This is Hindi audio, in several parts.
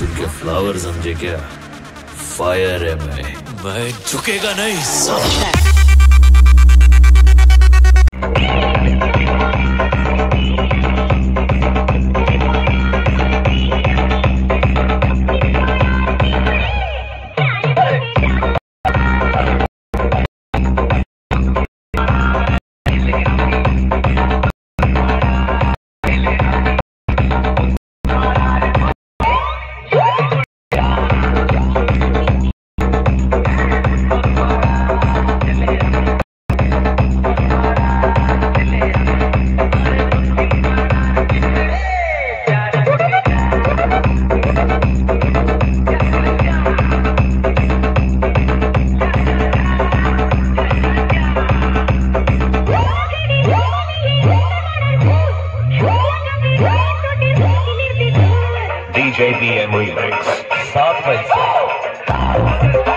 क्या फ्लावर समझे क्या? फायर है मैं। मैं झुकेगा नहीं। PM Remix. Start playing.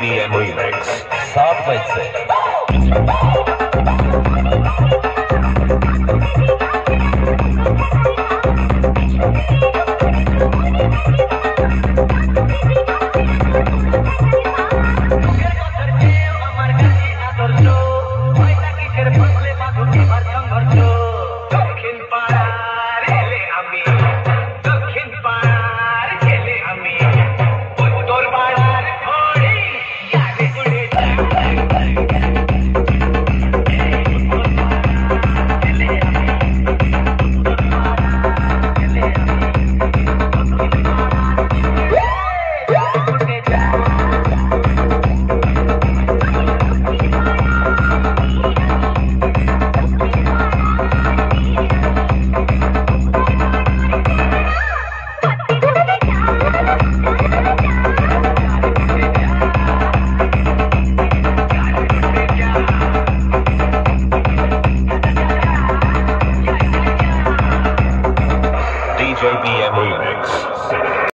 DBM remix सात मई से